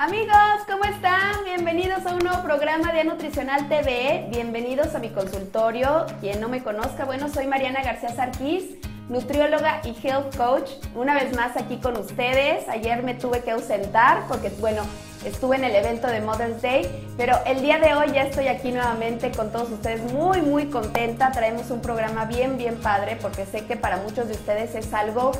Amigos, ¿cómo están? Bienvenidos a un nuevo programa de Nutricional TV. Bienvenidos a mi consultorio. Quien no me conozca, bueno, soy Mariana García Sarquís, nutrióloga y health coach. Una vez más aquí con ustedes. Ayer me tuve que ausentar porque, bueno, estuve en el evento de Mother's Day, pero el día de hoy ya estoy aquí nuevamente con todos ustedes muy, muy contenta. Traemos un programa bien, bien padre porque sé que para muchos de ustedes es algo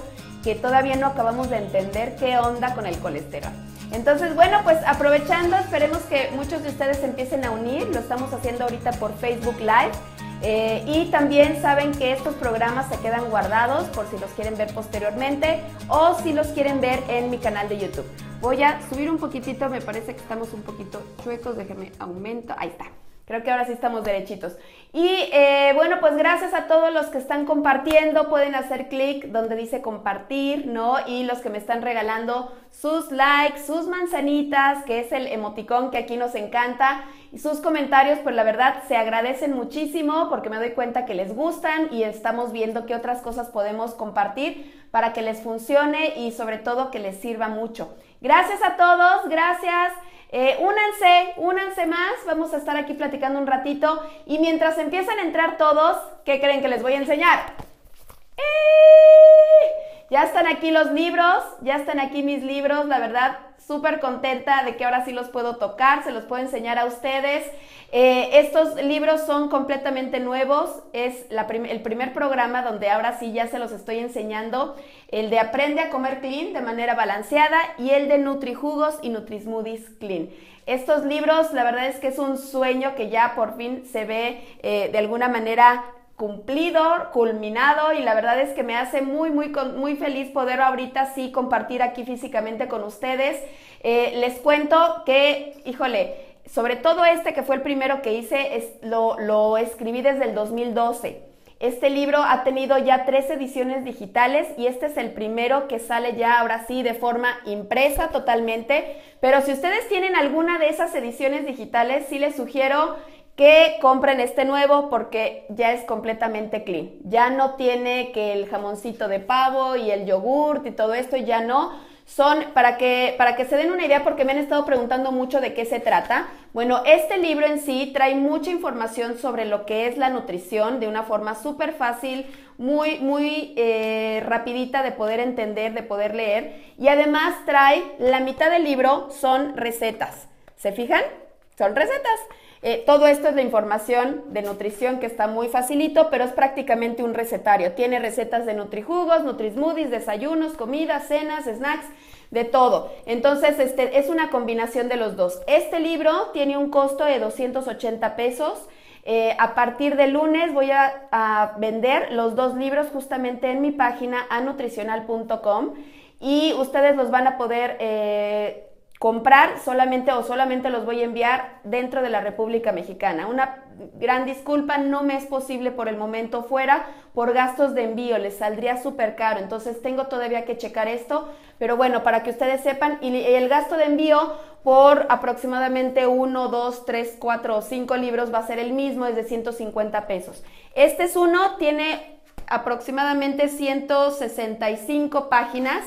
que todavía no acabamos de entender qué onda con el colesterol. Entonces, bueno, pues aprovechando, esperemos que muchos de ustedes empiecen a unir. Lo estamos haciendo ahorita por Facebook Live. Eh, y también saben que estos programas se quedan guardados por si los quieren ver posteriormente o si los quieren ver en mi canal de YouTube. Voy a subir un poquitito, me parece que estamos un poquito chuecos, déjenme aumento, ahí está. Creo que ahora sí estamos derechitos. Y eh, bueno, pues gracias a todos los que están compartiendo, pueden hacer clic donde dice compartir, ¿no? Y los que me están regalando sus likes, sus manzanitas, que es el emoticón que aquí nos encanta, y sus comentarios, pues la verdad se agradecen muchísimo porque me doy cuenta que les gustan y estamos viendo qué otras cosas podemos compartir para que les funcione y sobre todo que les sirva mucho. Gracias a todos, gracias. Eh, únanse, únanse más, vamos a estar aquí platicando un ratito y mientras empiezan a entrar todos, ¿qué creen que les voy a enseñar? ¡Eh! Ya están aquí los libros, ya están aquí mis libros, la verdad, súper contenta de que ahora sí los puedo tocar, se los puedo enseñar a ustedes. Eh, estos libros son completamente nuevos, es el primer programa donde ahora sí ya se los estoy enseñando, el de Aprende a comer clean de manera balanceada y el de NutriJugos y NutriSmoothies clean. Estos libros, la verdad es que es un sueño que ya por fin se ve eh, de alguna manera cumplido, culminado y la verdad es que me hace muy, muy, muy feliz poder ahorita sí compartir aquí físicamente con ustedes. Eh, les cuento que, híjole, sobre todo este que fue el primero que hice, es, lo, lo escribí desde el 2012. Este libro ha tenido ya tres ediciones digitales y este es el primero que sale ya ahora sí de forma impresa totalmente. Pero si ustedes tienen alguna de esas ediciones digitales, sí les sugiero que compren este nuevo porque ya es completamente clean. Ya no tiene que el jamoncito de pavo y el yogurt y todo esto, ya no son, para que, para que se den una idea, porque me han estado preguntando mucho de qué se trata. Bueno, este libro en sí trae mucha información sobre lo que es la nutrición de una forma súper fácil, muy, muy eh, rapidita de poder entender, de poder leer. Y además trae, la mitad del libro son recetas. ¿Se fijan? Son recetas. Eh, todo esto es la información de nutrición que está muy facilito, pero es prácticamente un recetario. Tiene recetas de nutrijugos, nutrismoothies, desayunos, comidas, cenas, snacks, de todo. Entonces, este es una combinación de los dos. Este libro tiene un costo de 280 pesos. Eh, a partir de lunes voy a, vender los dos libros justamente en mi página anutricional.com y ustedes los van a poder eh, comprar solamente o solamente los voy a enviar dentro de la República Mexicana. Una gran disculpa, no me es posible por el momento fuera por gastos de envío, les saldría súper caro, entonces tengo todavía que checar esto, pero bueno, para que ustedes sepan, y el gasto de envío por aproximadamente uno, dos, tres, cuatro o cinco libros va a ser el mismo, es de 150 pesos. Este es uno, tiene aproximadamente 165 páginas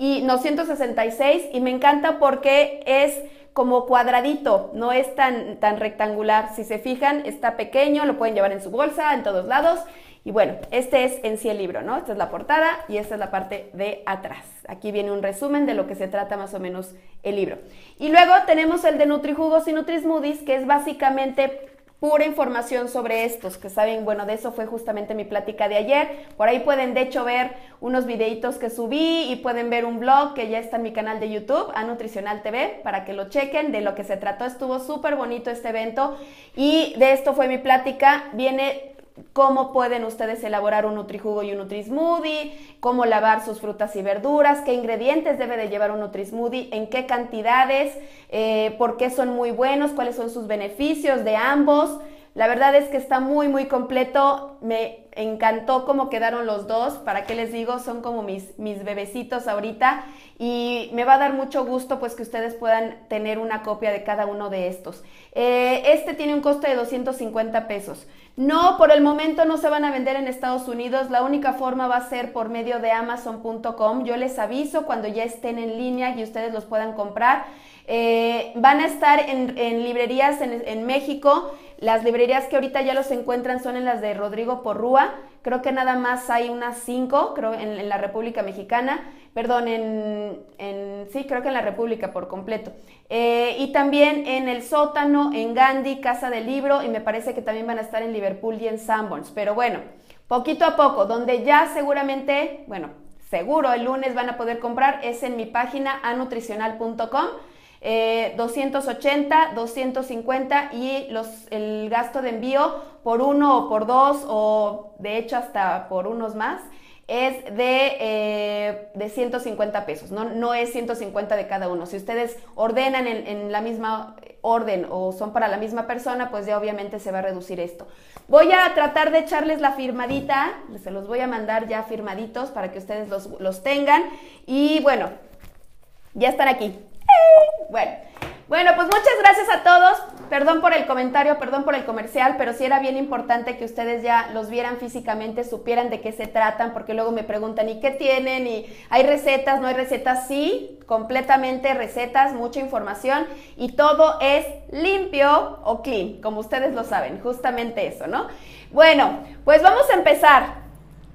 y no 166 y me encanta porque es como cuadradito, no es tan, tan rectangular. Si se fijan, está pequeño, lo pueden llevar en su bolsa, en todos lados. Y bueno, este es en sí el libro, ¿no? Esta es la portada y esta es la parte de atrás. Aquí viene un resumen de lo que se trata más o menos el libro. Y luego tenemos el de NutriJugos y NutriSmoothies, que es básicamente pura información sobre estos, que saben, bueno, de eso fue justamente mi plática de ayer. Por ahí pueden de hecho ver unos videitos que subí y pueden ver un blog que ya está en mi canal de YouTube, a Nutricional TV, para que lo chequen de lo que se trató. Estuvo súper bonito este evento y de esto fue mi plática. Viene cómo pueden ustedes elaborar un NutriJugo y un NutriSmoothie, cómo lavar sus frutas y verduras, qué ingredientes debe de llevar un NutriSmoothie, en qué cantidades, eh, por qué son muy buenos, cuáles son sus beneficios de ambos. La verdad es que está muy, muy completo. Me encantó cómo quedaron los dos. ¿Para qué les digo? Son como mis, mis bebecitos ahorita. Y me va a dar mucho gusto pues que ustedes puedan tener una copia de cada uno de estos. Eh, este tiene un costo de 250 pesos. No, por el momento no se van a vender en Estados Unidos. La única forma va a ser por medio de amazon.com. Yo les aviso cuando ya estén en línea y ustedes los puedan comprar. Eh, van a estar en, librerías en, México. Las librerías que ahorita ya los encuentran son en las de Rodrigo Porrúa. Creo que nada más hay unas cinco, creo, en, la República Mexicana. Perdón, en, sí, creo que en la República por completo. Eh, y también en el sótano, en Gandhi, Casa del Libro, y me parece que también van a estar en Liverpool y en Sanborns. Pero bueno, poquito a poco, donde ya seguramente, bueno, seguro el lunes van a poder comprar, es en mi página anutricional.com. 280, eh, 250 y los, el gasto de envío por uno o por dos o de hecho hasta por unos más es de, eh, de 150 pesos, no, no, es 150 de cada uno. Si ustedes ordenan en, en, la misma orden o son para la misma persona, pues ya obviamente se va a reducir esto. Voy a tratar de echarles la firmadita, se los voy a mandar ya firmaditos para que ustedes los, los tengan. Y bueno, ya están aquí. Bueno, bueno, pues muchas gracias a todos. Perdón por el comentario, perdón por el comercial, pero sí era bien importante que ustedes ya los vieran físicamente, supieran de qué se tratan, porque luego me preguntan, ¿y qué tienen? ¿Y hay recetas? ¿No hay recetas? Sí, completamente recetas, mucha información y todo es limpio o clean, como ustedes lo saben, justamente eso, ¿no? Bueno, pues vamos a empezar,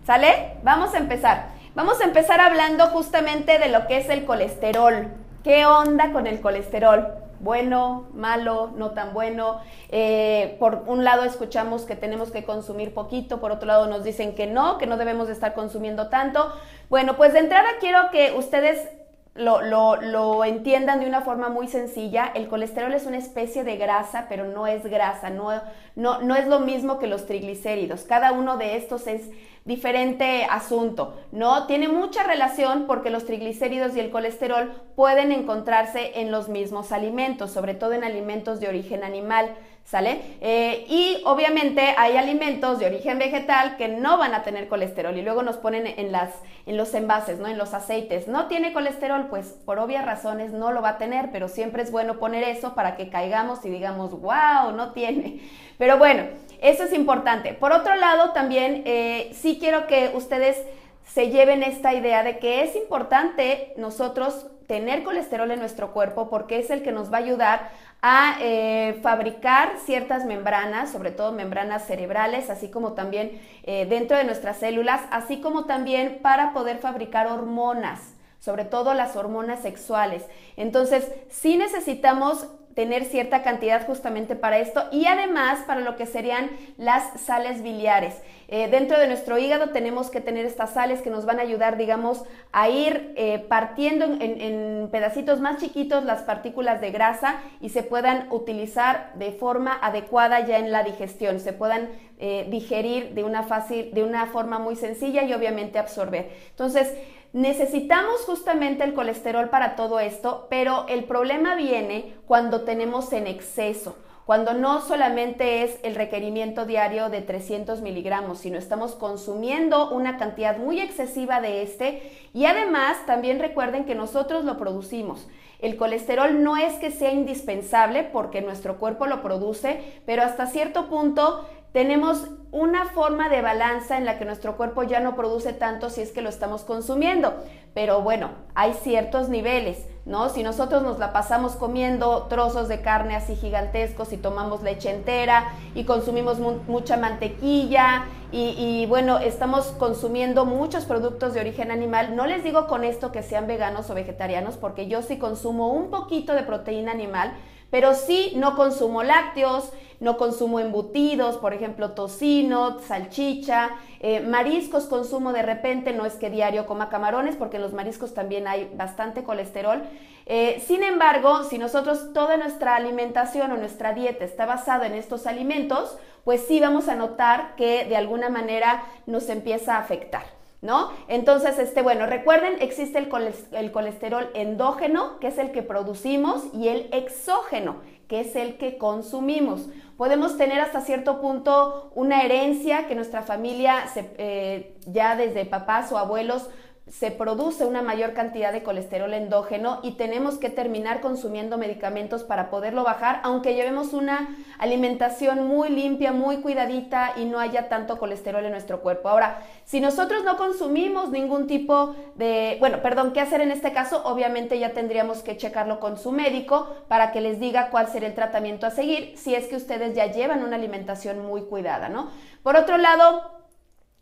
¿sale? Vamos a empezar. Vamos a empezar hablando justamente de lo que es el colesterol. ¿Qué onda con el colesterol? bueno, malo, no tan bueno. Eh, por un lado escuchamos que tenemos que consumir poquito, por otro lado nos dicen que no, que no debemos de estar consumiendo tanto. Bueno, pues de entrada quiero que ustedes lo, lo, entiendan de una forma muy sencilla. El colesterol es una especie de grasa, pero no es grasa, no, no, no es lo mismo que los triglicéridos. Cada uno de estos es diferente asunto, ¿no? Tiene mucha relación porque los triglicéridos y el colesterol pueden encontrarse en los mismos alimentos, sobre todo en alimentos de origen animal. ¿Sale? Eh, y obviamente hay alimentos de origen vegetal que no van a tener colesterol y luego nos ponen en, las, en los envases, ¿no? En los aceites. No tiene colesterol, pues por obvias razones no lo va a tener, pero siempre es bueno poner eso para que caigamos y digamos, wow, no tiene. Pero bueno, eso es importante. Por otro lado, también eh, sí quiero que ustedes se lleven esta idea de que es importante nosotros tener colesterol en nuestro cuerpo porque es el que nos va a ayudar a eh, fabricar ciertas membranas, sobre todo membranas cerebrales, así como también eh, dentro de nuestras células, así como también para poder fabricar hormonas, sobre todo las hormonas sexuales. Entonces, sí necesitamos tener cierta cantidad justamente para esto y además para lo que serían las sales biliares. Eh, dentro de nuestro hígado tenemos que tener estas sales que nos van a ayudar, digamos, a ir eh, partiendo en, pedacitos más chiquitos las partículas de grasa y se puedan utilizar de forma adecuada ya en la digestión, se puedan eh, digerir de una, fácil, de una forma muy sencilla y obviamente absorber. Entonces, Necesitamos justamente el colesterol para todo esto, pero el problema viene cuando tenemos en exceso, cuando no solamente es el requerimiento diario de 300 miligramos, sino estamos consumiendo una cantidad muy excesiva de este y además también recuerden que nosotros lo producimos. El colesterol no es que sea indispensable porque nuestro cuerpo lo produce, pero hasta cierto punto tenemos una forma de balanza en la que nuestro cuerpo ya no produce tanto si es que lo estamos consumiendo. Pero bueno, hay ciertos niveles, ¿no? Si nosotros nos la pasamos comiendo trozos de carne así gigantescos y tomamos leche entera y consumimos mucha mantequilla y, y, bueno, estamos consumiendo muchos productos de origen animal, no les digo con esto que sean veganos o vegetarianos, porque yo sí consumo un poquito de proteína animal, pero sí no consumo lácteos, no consumo embutidos, por ejemplo, tocino, salchicha, eh, mariscos consumo de repente, no es que diario coma camarones, porque en los mariscos también hay bastante colesterol. Eh, sin embargo, si nosotros toda nuestra alimentación o nuestra dieta está basada en estos alimentos, pues sí vamos a notar que de alguna manera nos empieza a afectar. ¿No? Entonces, este, bueno, recuerden, existe el, colesterol endógeno, que es el que producimos, y el exógeno, que es el que consumimos. Podemos tener hasta cierto punto una herencia que nuestra familia, eh, ya desde papás o abuelos, se produce una mayor cantidad de colesterol endógeno y tenemos que terminar consumiendo medicamentos para poderlo bajar, aunque llevemos una alimentación muy limpia, muy cuidadita y no haya tanto colesterol en nuestro cuerpo. Ahora, si nosotros no consumimos ningún tipo de, bueno, perdón, ¿qué hacer en este caso? Obviamente ya tendríamos que checarlo con su médico para que les diga cuál será el tratamiento a seguir si es que ustedes ya llevan una alimentación muy cuidada, ¿no? Por otro lado,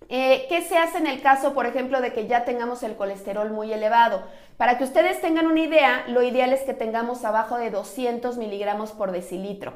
eh, ¿Qué se hace en el caso, por ejemplo, de que ya tengamos el colesterol muy elevado? Para que ustedes tengan una idea, lo ideal es que tengamos abajo de 200 miligramos por decilitro.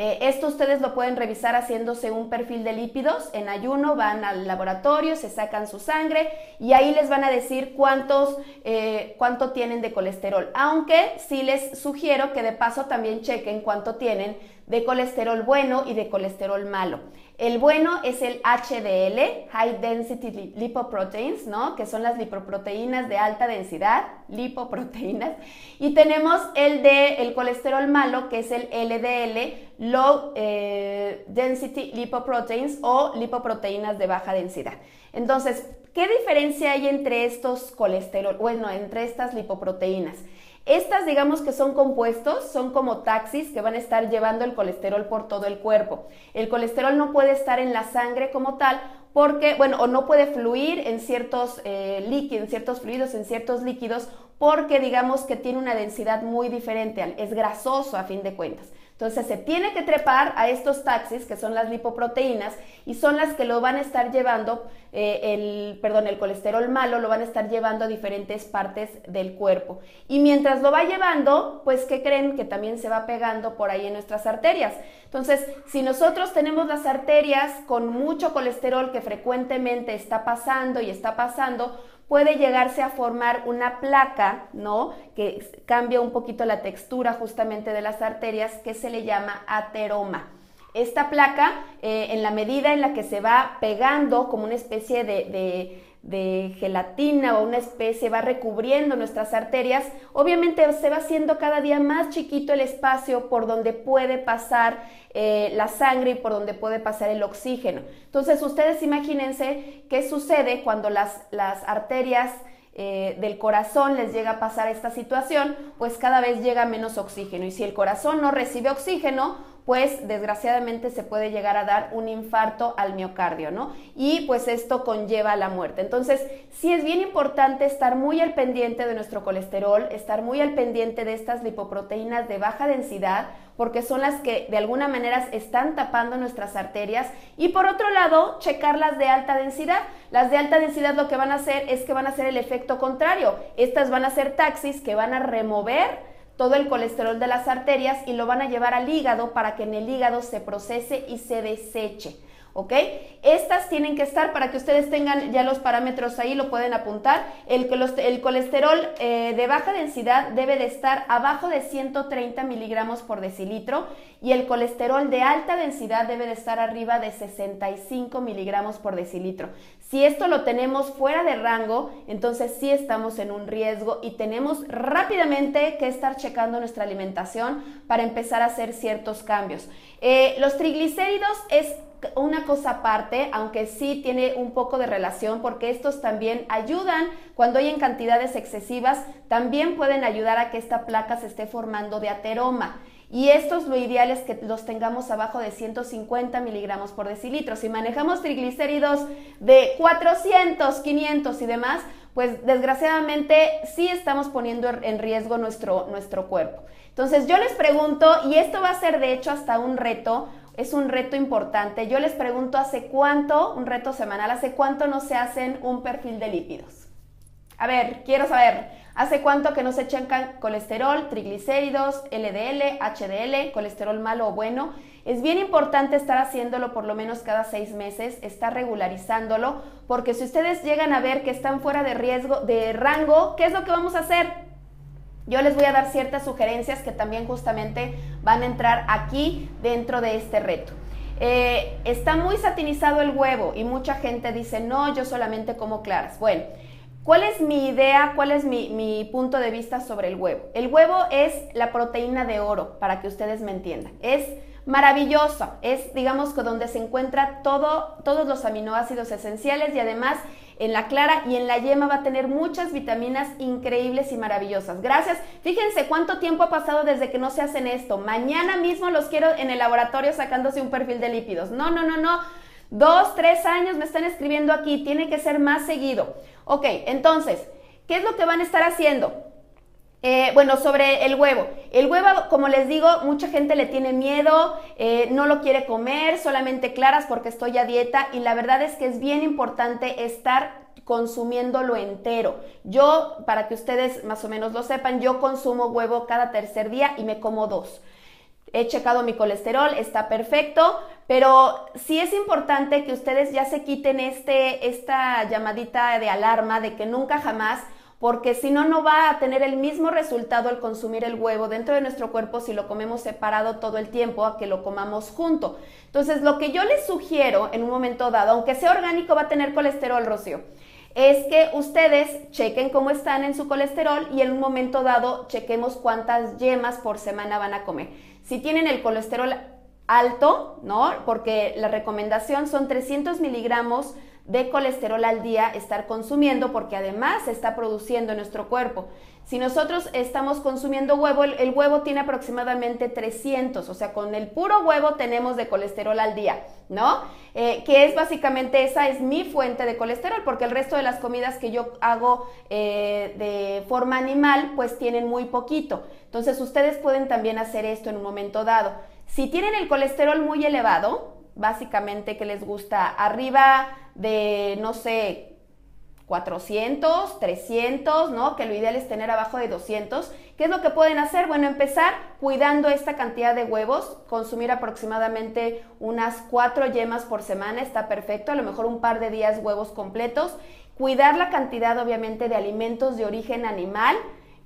Eh, esto ustedes lo pueden revisar haciéndose un perfil de lípidos en ayuno, van al laboratorio, se sacan su sangre y ahí les van a decir cuántos, eh, cuánto tienen de colesterol. Aunque sí les sugiero que de paso también chequen cuánto tienen de colesterol bueno y de colesterol malo. El bueno es el HDL, High Density Lipoproteins, ¿no? Que son las lipoproteínas de alta densidad, lipoproteínas. Y tenemos el de el colesterol malo, que es el LDL, Low eh, Density Lipoproteins o lipoproteínas de baja densidad. Entonces, ¿qué diferencia hay entre estos colesterol, bueno, entre estas lipoproteínas? Estas digamos que son compuestos, son como taxis que van a estar llevando el colesterol por todo el cuerpo. El colesterol no puede estar en la sangre como tal porque, bueno, o no puede fluir en ciertos eh, líquidos, en ciertos fluidos, en ciertos líquidos, porque digamos que tiene una densidad muy diferente, es grasoso a fin de cuentas. Entonces se tiene que trepar a estos taxis, que son las lipoproteínas, y son las que lo van a estar llevando, eh, el, perdón, el colesterol malo lo van a estar llevando a diferentes partes del cuerpo. Y mientras lo va llevando, pues ¿qué creen? Que también se va pegando por ahí en nuestras arterias. Entonces, si nosotros tenemos las arterias con mucho colesterol que frecuentemente está pasando y está pasando, puede llegarse a formar una placa, ¿no? Que cambia un poquito la textura justamente de las arterias, que se le llama ateroma. Esta placa, eh, en la medida en la que se va pegando como una especie de de gelatina o una especie va recubriendo nuestras arterias, obviamente se va haciendo cada día más chiquito el espacio por donde puede pasar eh, la sangre y por donde puede pasar el oxígeno. Entonces ustedes imagínense qué sucede cuando las, las arterias eh, del corazón les llega a pasar esta situación, pues cada vez llega menos oxígeno. Y si el corazón no recibe oxígeno, pues desgraciadamente se puede llegar a dar un infarto al miocardio, ¿no? Y pues esto conlleva la muerte. Entonces, sí es bien importante estar muy al pendiente de nuestro colesterol, estar muy al pendiente de estas lipoproteínas de baja densidad, porque son las que de alguna manera están tapando nuestras arterias. Y por otro lado, checar las de alta densidad. Las de alta densidad lo que van a hacer es que van a hacer el efecto contrario. Estas van a ser taxis que van a remover todo el colesterol de las arterias y lo van a llevar al hígado para que en el hígado se procese y se deseche. ¿Ok? Estas tienen que estar para que ustedes tengan ya los parámetros ahí, lo pueden apuntar. El, el colesterol eh, de baja densidad debe de estar abajo de 130 miligramos por decilitro y el colesterol de alta densidad debe de estar arriba de 65 miligramos por decilitro. Si esto lo tenemos fuera de rango, entonces sí estamos en un riesgo y tenemos rápidamente que estar checando nuestra alimentación para empezar a hacer ciertos cambios. Eh, los triglicéridos es una cosa aparte, aunque sí tiene un poco de relación, porque estos también ayudan cuando hay en cantidades excesivas, también pueden ayudar a que esta placa se esté formando de ateroma. Y estos lo ideal es que los tengamos abajo de 150 miligramos por decilitro. Si manejamos triglicéridos de 400, 500 y demás, pues desgraciadamente sí estamos poniendo en riesgo nuestro, nuestro cuerpo. Entonces yo les pregunto, y esto va a ser de hecho hasta un reto, es un reto importante. Yo les pregunto hace cuánto, un reto semanal, hace cuánto no se hacen un perfil de lípidos. A ver, quiero saber, ¿hace cuánto que no se checan colesterol, triglicéridos, LDL, HDL, colesterol malo o bueno? Es bien importante estar haciéndolo por lo menos cada seis meses, estar regularizándolo, porque si ustedes llegan a ver que están fuera de riesgo, de rango, ¿qué es lo que vamos a hacer? Yo les voy a dar ciertas sugerencias que también justamente van a entrar aquí dentro de este reto. Eh, está muy satinizado el huevo y mucha gente dice, no, yo solamente como claras. Bueno, ¿cuál es mi idea, cuál es mi, mi punto de vista sobre el huevo? El huevo es la proteína de oro, para que ustedes me entiendan. Es maravilloso. Es, digamos, donde se encuentra todo, todos los aminoácidos esenciales y además en la clara y en la yema va a tener muchas vitaminas increíbles y maravillosas. Gracias. Fíjense cuánto tiempo ha pasado desde que no se hacen esto. Mañana mismo los quiero en el laboratorio sacándose un perfil de lípidos. No, no, no, no. Dos, tres años me están escribiendo aquí. Tiene que ser más seguido. Ok, entonces, ¿qué es lo que van a estar haciendo? Eh, bueno, sobre el huevo. El huevo, como les digo, mucha gente le tiene miedo, eh, no lo quiere comer, solamente claras porque estoy a dieta y la verdad es que es bien importante estar consumiéndolo entero. Yo, para que ustedes más o menos lo sepan, yo consumo huevo cada tercer día y me como dos. He checado mi colesterol, está perfecto, pero sí es importante que ustedes ya se quiten este, esta llamadita de alarma de que nunca jamás porque si no, no va a tener el mismo resultado al consumir el huevo dentro de nuestro cuerpo si lo comemos separado todo el tiempo a que lo comamos junto. Entonces, lo que yo les sugiero en un momento dado, aunque sea orgánico, va a tener colesterol, Rocío, es que ustedes chequen cómo están en su colesterol y en un momento dado chequemos cuántas yemas por semana van a comer. Si tienen el colesterol alto, ¿no? Porque la recomendación son 300 miligramos de colesterol al día estar consumiendo porque además se está produciendo en nuestro cuerpo. Si nosotros estamos consumiendo huevo, el, huevo tiene aproximadamente 300, o sea, con el puro huevo tenemos de colesterol al día, ¿no? Eh, que es básicamente esa es mi fuente de colesterol, porque el resto de las comidas que yo hago eh, de forma animal, pues tienen muy poquito. Entonces ustedes pueden también hacer esto en un momento dado. Si tienen el colesterol muy elevado, básicamente que les gusta arriba de, no sé, 400, 300, ¿no? Que lo ideal es tener abajo de 200. ¿Qué es lo que pueden hacer? Bueno, empezar cuidando esta cantidad de huevos, consumir aproximadamente unas cuatro yemas por semana, está perfecto, a lo mejor un par de días huevos completos. Cuidar la cantidad, obviamente, de alimentos de origen animal,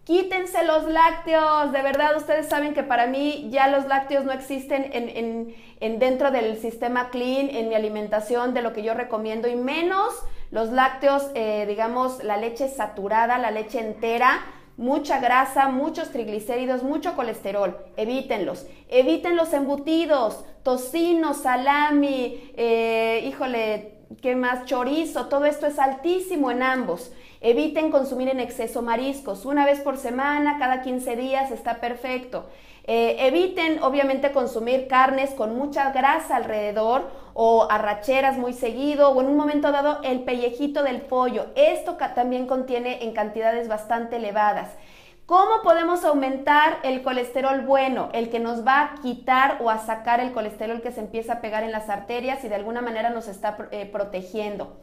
Quítense los lácteos, de verdad ustedes saben que para mí ya los lácteos no existen en, dentro del sistema clean, en mi alimentación, de lo que yo recomiendo, y menos los lácteos, eh, digamos, la leche saturada, la leche entera, mucha grasa, muchos triglicéridos, mucho colesterol, evítenlos. Eviten los embutidos, tocino, salami, eh, híjole, ¿qué más? Chorizo, todo esto es altísimo en ambos. Eviten consumir en exceso mariscos, una vez por semana, cada 15 días está perfecto. Eh, eviten obviamente consumir carnes con mucha grasa alrededor o arracheras muy seguido o en un momento dado el pellejito del pollo. Esto también contiene en cantidades bastante elevadas. ¿Cómo podemos aumentar el colesterol bueno? El que nos va a quitar o a sacar el colesterol que se empieza a pegar en las arterias y de alguna manera nos está eh, protegiendo.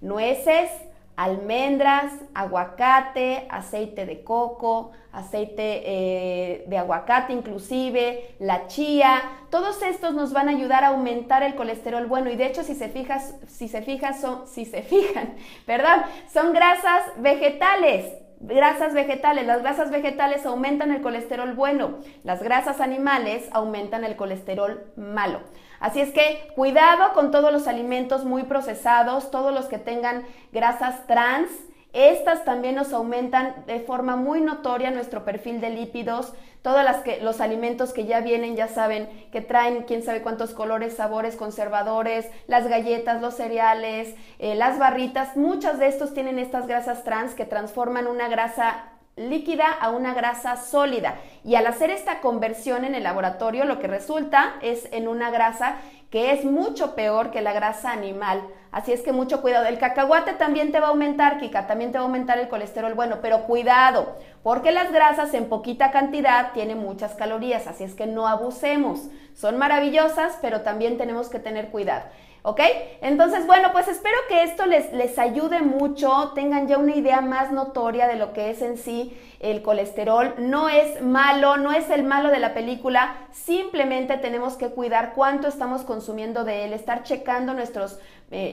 Nueces, almendras, aguacate, aceite de coco, aceite eh, de aguacate inclusive, la chía, todos estos nos van a ayudar a aumentar el colesterol bueno y de hecho si se fijas, si se fijan son, si se fijan, perdón, son grasas vegetales. Grasas vegetales. Las grasas vegetales aumentan el colesterol bueno. Las grasas animales aumentan el colesterol malo. Así es que cuidado con todos los alimentos muy procesados, todos los que tengan grasas trans. Estas también nos aumentan de forma muy notoria nuestro perfil de lípidos. Todos los alimentos que ya vienen, ya saben, que traen quién sabe cuántos colores, sabores, conservadores, las galletas, los cereales, eh, las barritas, muchas de estos tienen estas grasas trans que transforman una grasa líquida a una grasa sólida. Y al hacer esta conversión en el laboratorio, lo que resulta es en una grasa que es mucho peor que la grasa animal. Así es que mucho cuidado. El cacahuate también te va a aumentar, Kika, también te va a aumentar el colesterol bueno, pero cuidado, porque las grasas en poquita cantidad tienen muchas calorías, así es que no abusemos. Son maravillosas, pero también tenemos que tener cuidado. ¿Ok? Entonces, bueno, pues espero que esto les, les ayude mucho, tengan ya una idea más notoria de lo que es en sí el colesterol. No es malo, no es el malo de la película, simplemente tenemos que cuidar cuánto estamos consumiendo de él, estar checando nuestros, eh,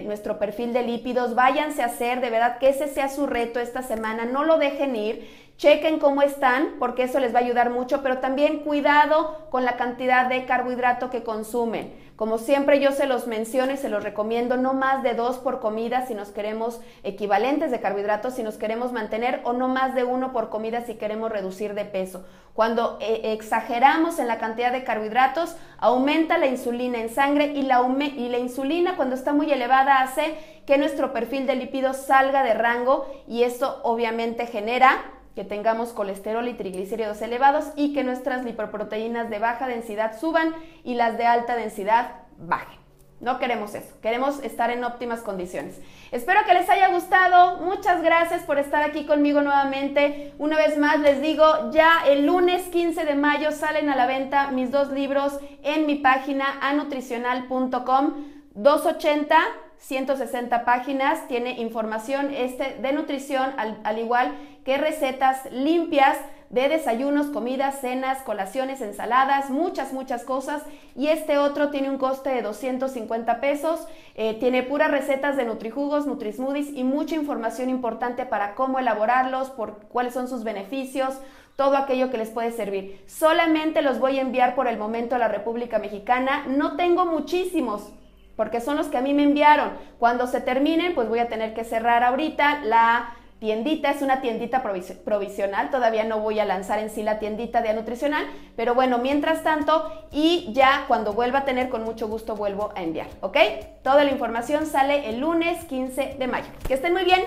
eh, nuestro perfil de lípidos, váyanse a hacer, de verdad que ese sea su reto esta semana, no lo dejen ir Chequen cómo están, porque eso les va a ayudar mucho, pero también cuidado con la cantidad de carbohidrato que consumen. Como siempre yo se los menciono y se los recomiendo, no más de dos por comida si nos queremos equivalentes de carbohidratos, si nos queremos mantener, o no más de uno por comida si queremos reducir de peso. Cuando eh, exageramos en la cantidad de carbohidratos, aumenta la insulina en sangre y la, y la insulina cuando está muy elevada hace que nuestro perfil de lípidos salga de rango y eso obviamente genera que tengamos colesterol y triglicéridos elevados y que nuestras lipoproteínas de baja densidad suban y las de alta densidad bajen. No queremos eso, queremos estar en óptimas condiciones. Espero que les haya gustado, muchas gracias por estar aquí conmigo nuevamente. Una vez más les digo, ya el lunes 15 de mayo salen a la venta mis dos libros en mi página anutricional.com, 280 160 páginas, tiene información este de nutrición, al, igual que recetas limpias de desayunos, comidas, cenas, colaciones, ensaladas, muchas, muchas cosas. Y este otro tiene un coste de 250 pesos. Eh, tiene puras recetas de NutriJugos, NutriSmoothies y mucha información importante para cómo elaborarlos, por cuáles son sus beneficios, todo aquello que les puede servir. Solamente los voy a enviar por el momento a la República Mexicana. No tengo muchísimos porque son los que a mí me enviaron. Cuando se terminen, pues voy a tener que cerrar ahorita la tiendita, es una tiendita provisional, todavía no voy a lanzar en sí la tiendita de nutricional, pero bueno, mientras tanto y ya cuando vuelva a tener con mucho gusto vuelvo a enviar, ¿ok? Toda la información sale el lunes 15 de mayo. Que estén muy bien.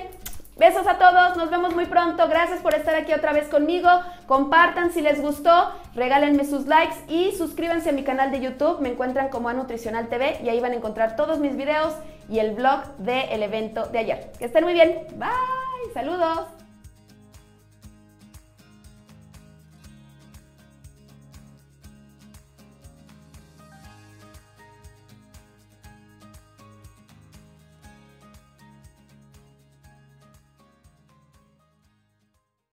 Besos a todos, nos vemos muy pronto. Gracias por estar aquí otra vez conmigo. Compartan si les gustó, regálenme sus likes y suscríbanse a mi canal de YouTube. Me encuentran como a Nutricional TV y ahí van a encontrar todos mis videos y el blog del evento de ayer. Que estén muy bien. Bye. Saludos.